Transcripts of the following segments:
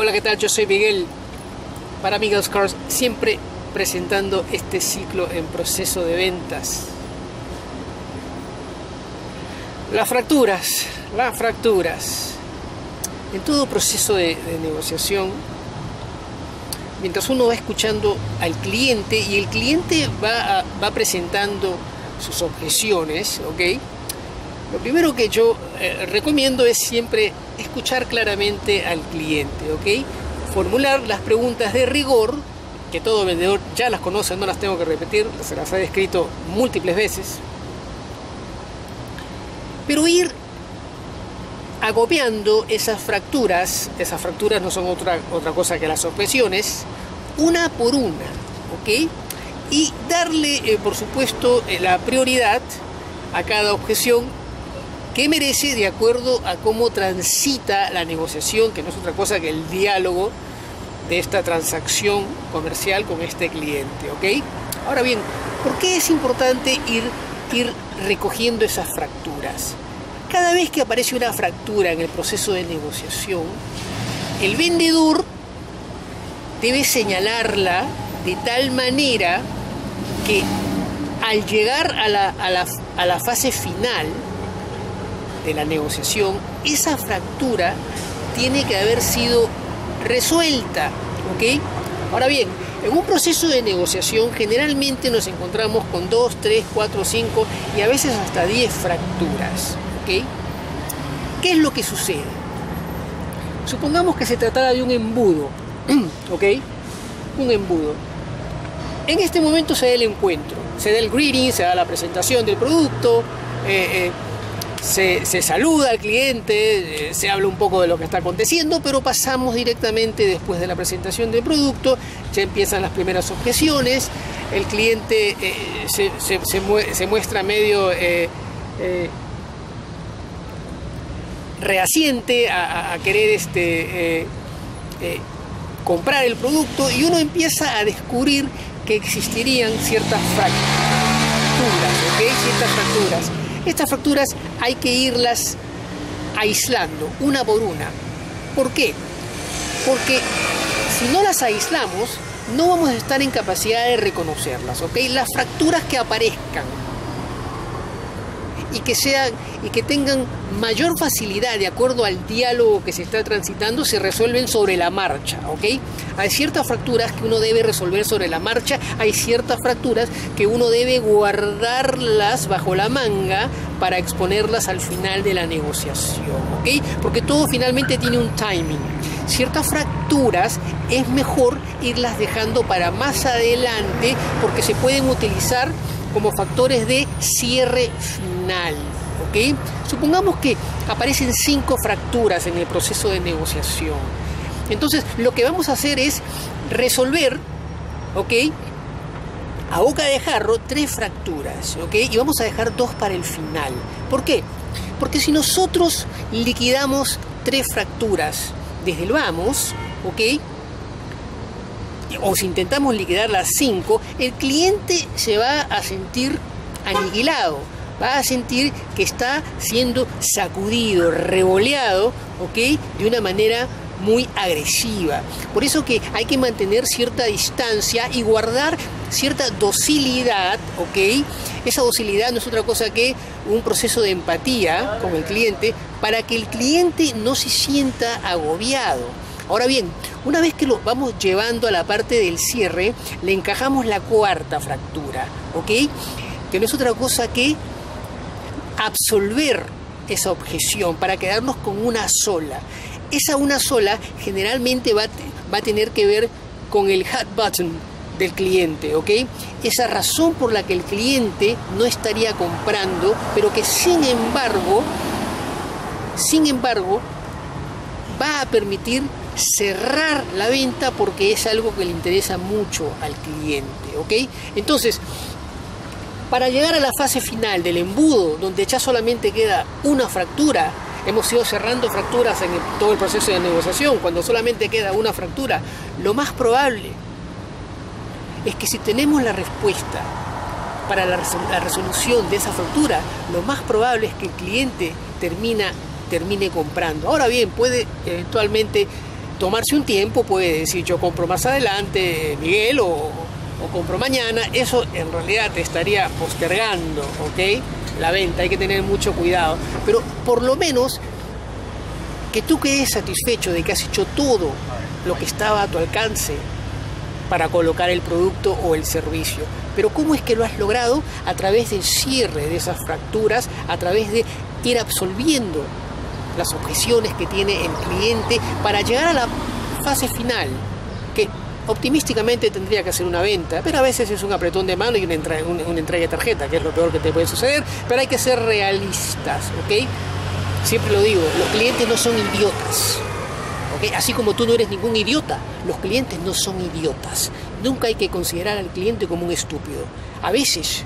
Hola, ¿qué tal? Yo soy Miguel para Miguel's Cars, siempre presentando este ciclo en proceso de ventas. Las fracturas, las fracturas. En todo proceso de, de negociación, mientras uno va escuchando al cliente y el cliente va, va presentando sus objeciones, ¿ok? Lo primero que yo eh, recomiendo es siempre escuchar claramente al cliente, ¿ok? Formular las preguntas de rigor, que todo vendedor ya las conoce, no las tengo que repetir, se las he descrito múltiples veces. Pero ir agobiando esas fracturas, esas fracturas no son otra, otra cosa que las objeciones, una por una, ¿ok? Y darle, eh, por supuesto, eh, la prioridad a cada objeción que merece de acuerdo a cómo transita la negociación, que no es otra cosa que el diálogo de esta transacción comercial con este cliente, ¿ok? Ahora bien, ¿por qué es importante ir, ir recogiendo esas fracturas? Cada vez que aparece una fractura en el proceso de negociación, el vendedor debe señalarla de tal manera que al llegar a la, a la, a la fase final, de la negociación, esa fractura tiene que haber sido resuelta. ¿Ok? Ahora bien, en un proceso de negociación generalmente nos encontramos con 2, 3, 4, 5 y a veces hasta 10 fracturas. ¿Ok? ¿Qué es lo que sucede? Supongamos que se tratara de un embudo. ¿Ok? Un embudo. En este momento se da el encuentro, se da el greeting, se da la presentación del producto. Eh, eh, se, saluda al cliente, eh, se habla un poco de lo que está aconteciendo, pero pasamos directamente después de la presentación del producto, ya empiezan las primeras objeciones, el cliente eh, se, se, muestra medio eh, eh a, querer este, comprar el producto y uno empieza a descubrir que existirían ciertas fracturas, ciertas fracturas estas fracturas hay que irlas aislando una por una. ¿Por qué? Porque si no las aislamos, no vamos a estar en capacidad de reconocerlas, ¿ok? Las fracturas que aparezcan y que sean y que tengan mayor facilidad de acuerdo al diálogo que se está transitando se resuelven sobre la marcha, ¿ok? Hay ciertas fracturas que uno debe resolver sobre la marcha, hay ciertas fracturas que uno debe guardarlas bajo la manga para exponerlas al final de la negociación, ¿ok? Porque todo finalmente tiene un timing. Ciertas fracturas es mejor irlas dejando para más adelante porque se pueden utilizar como factores de cierre final. ¿Ok? Supongamos que aparecen cinco fracturas en el proceso de negociación. Entonces, lo que vamos a hacer es resolver, ¿ok? A boca de jarro, tres fracturas, ¿ok? Y vamos a dejar dos para el final. ¿Por qué? Porque si nosotros liquidamos tres fracturas desde el vamos, ¿ok? o si intentamos liquidar las 5, el cliente se va a sentir aniquilado, va a sentir que está siendo sacudido, revoleado, ¿ok? De una manera muy agresiva. Por eso que hay que mantener cierta distancia y guardar cierta docilidad, ¿ok? Esa docilidad no es otra cosa que un proceso de empatía con el cliente para que el cliente no se sienta agobiado. Ahora bien, una vez que lo vamos llevando a la parte del cierre, le encajamos la cuarta fractura, ¿ok? Que no es otra cosa que absolver esa objeción para quedarnos con una sola. Esa una sola generalmente va, va a tener que ver con el hot button del cliente, ¿ok? Esa razón por la que el cliente no estaría comprando, pero que sin embargo, sin embargo, va a permitir cerrar la venta porque es algo que le interesa mucho al cliente, ¿ok? Entonces, para llegar a la fase final del embudo, donde ya solamente queda una fractura, hemos ido cerrando fracturas en todo el proceso de negociación, cuando solamente queda una fractura, lo más probable es que si tenemos la respuesta para la, resolución de esa fractura, lo más probable es que el cliente termina, termine comprando. Ahora bien, puede eventualmente tomarse un tiempo, puede decir yo compro más adelante, Miguel, o, o compro mañana, eso en realidad te estaría postergando, ¿ok? La venta, hay que tener mucho cuidado. Pero por lo menos que tú quedes satisfecho de que has hecho todo lo que estaba a tu alcance para colocar el producto o el servicio. Pero ¿cómo es que lo has logrado? A través del cierre de esas fracturas, a través de ir absolviendo las objeciones que tiene el cliente para llegar a la fase final, que optimísticamente tendría que hacer una venta, pero a veces es un apretón de mano y una entrega, una entrega de tarjeta, que es lo peor que te puede suceder, pero hay que ser realistas, ¿ok? Siempre lo digo, los clientes no son idiotas. Así como tú no eres ningún idiota, los clientes no son idiotas. Nunca hay que considerar al cliente como un estúpido. A veces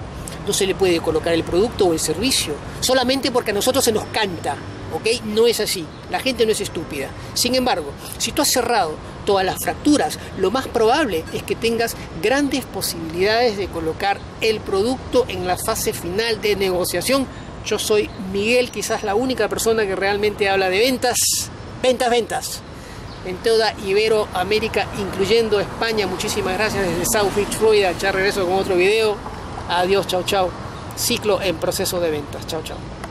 no se le puede colocar el producto o el servicio solamente porque a nosotros se nos canta. ¿ok? No es así. La gente no es estúpida. Sin embargo, si tú has cerrado todas las fracturas, lo más probable es que tengas grandes posibilidades de colocar el producto en la fase final de negociación. Yo soy Miguel, quizás la única persona que realmente habla de ventas. Ventas, ventas en toda Iberoamérica, incluyendo España. Muchísimas gracias desde South Beach, Florida. Ya regreso con otro video. Adiós, chao, chao. Ciclo en proceso de ventas. Chao, chao.